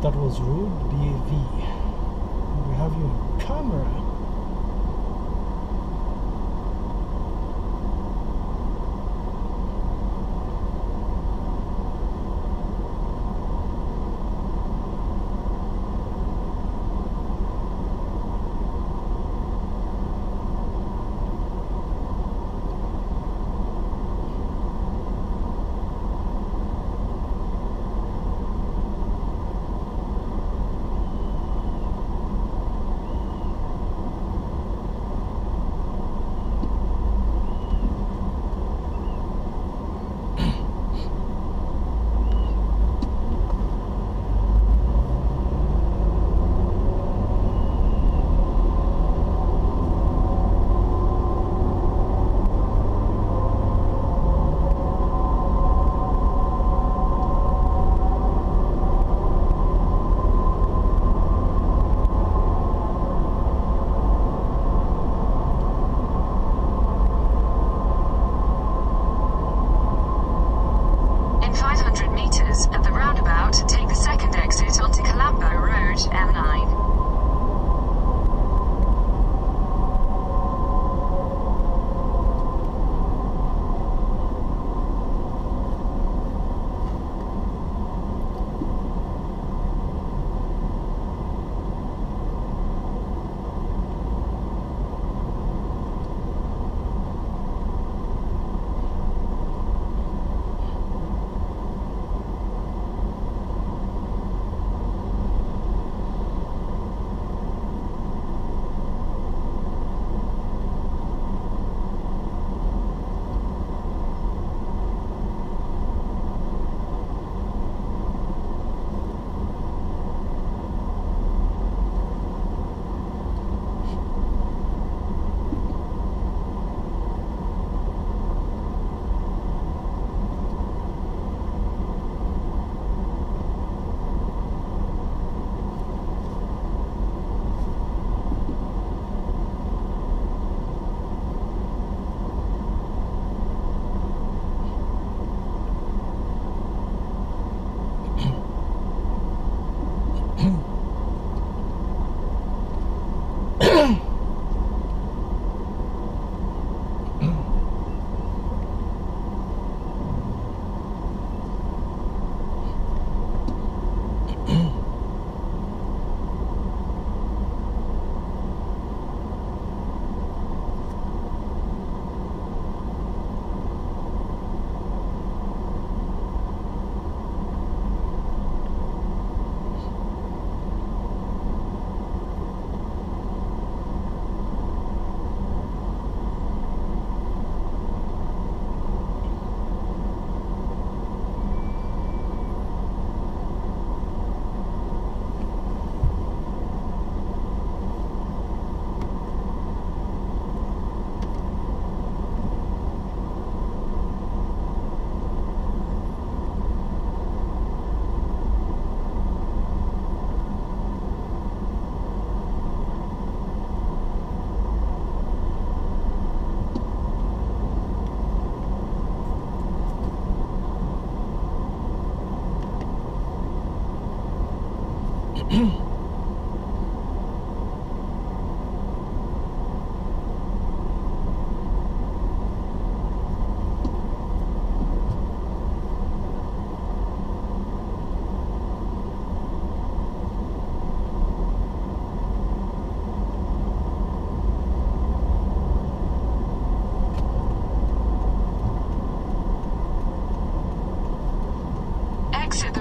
That was Rude BAV. We have you on camera. Kalambo Road,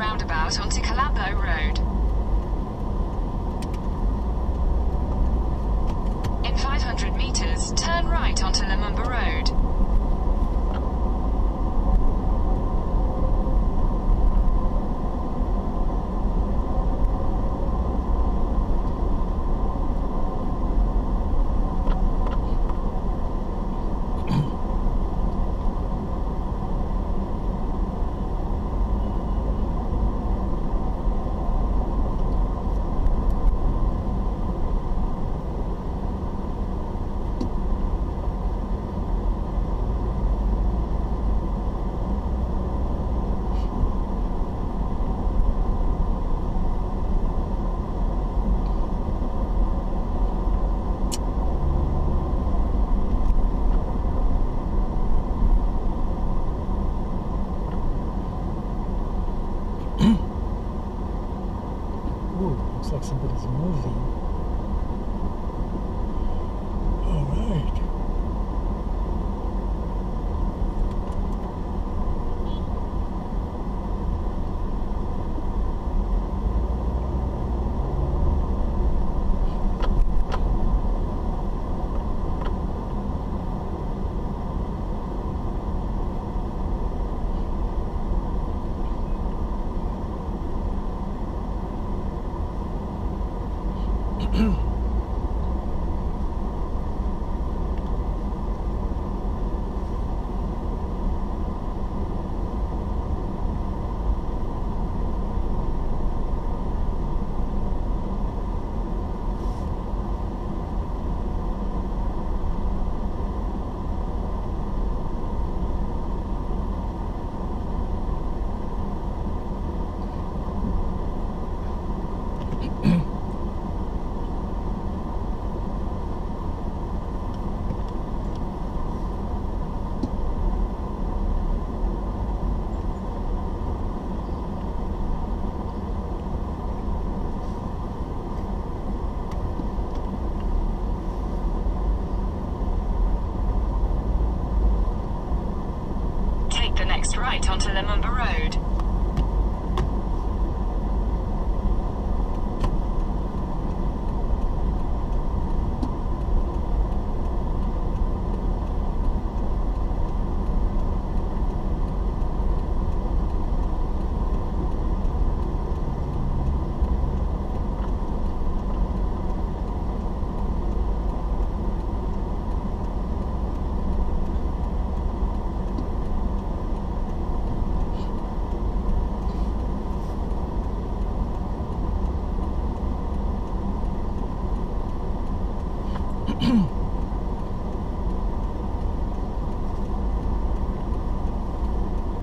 roundabout onto Kalambo Road. Turn right onto Lumumba Road. Looks like somebody's moving. Take the